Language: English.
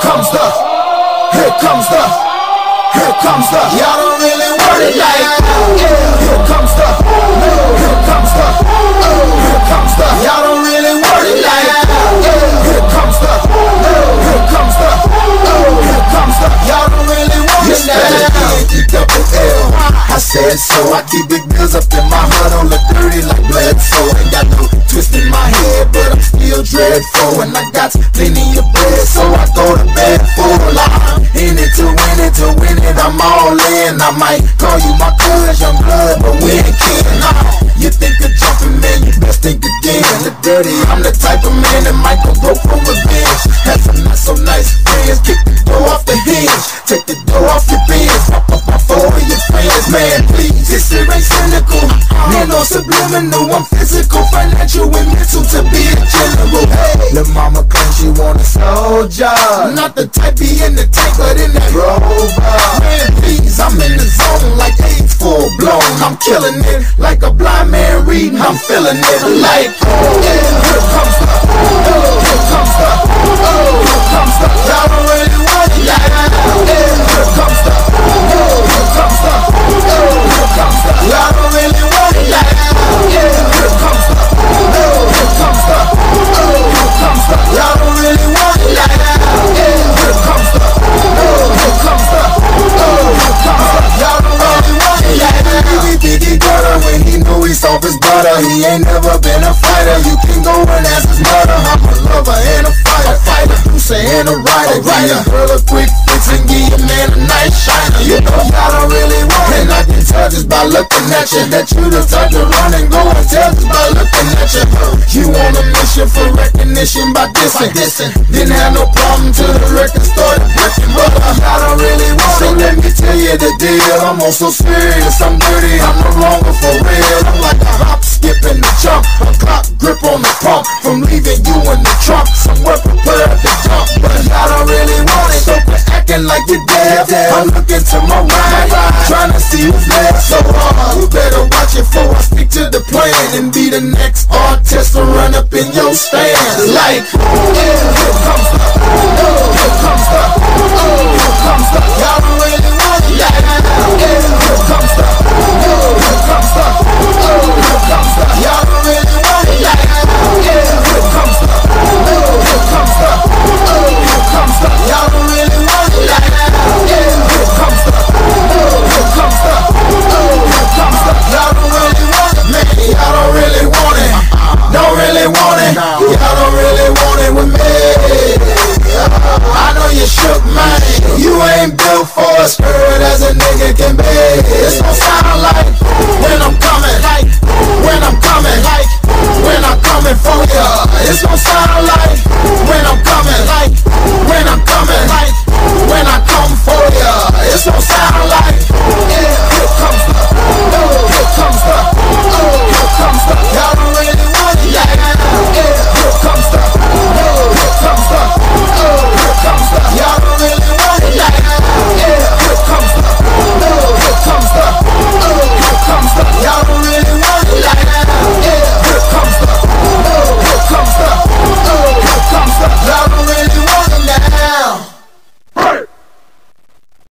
the, here comes the, here comes the. y'all don't really want it like yeah. Here comes the, here comes the, here comes the, y'all don't really want it like yeah. Here comes the, here comes the, here comes the, y'all don't really want it like double L. I said so, I keep big bills up in my heart on the dirty like blood so Ain't got no twist in my head, but I'm still dreadful. And I got plenty I'm all in. I might call you my cuz, young blood, but we ain't kin nah. You think of jumping, man, you best think again. The dirty, I'm the type of man that might go broke for revenge. Had some not so nice friends, kick the door off the hinge. Take the door off your bins, pop up my phone with your friends. Man, please, this shit ain't cynical. Man, no subliminal, I'm physical, financial, and mental to be a general. Hey, soldier Not the type be in the tank, but in that rover Man, please, I'm in the zone like AIDS full blown I'm killing it like a blind man reading, I'm feeling it like oh, yeah, here comes the, oh, He ain't never been a fighter. You can go and ask his mother. I'm a lover and a fighter. Fighter, you saying a writer. Give your girl a quick fix and give your man a nice shiner. You know y'all don't really want it. And I can tell just by looking at you that you the type to run and go and tell just by looking at you. You on a mission for recognition by dissing. Didn't have no problem till the record started breaking. But y'all don't really want it. So let me tell you the deal. I'm on so serious. I'm dirty. I'm no longer for real. I'm like a hop, and a jump. A clock grip on the pump. From leaving you in the trunk. Somewhere prepared to jump. But y'all don't really want it. So quit acting like you're dead. I'm looking to my right. Trying to see who's left. So hard. You better watch it before I stick to the plan. And be the next artist to run up in your stand. Like, shook mine. You ain't built for a spirit as a nigga can be. It's gon' sound like when I'm coming, like when I'm coming, like when I'm coming for ya. It's gon' sound like when I'm coming.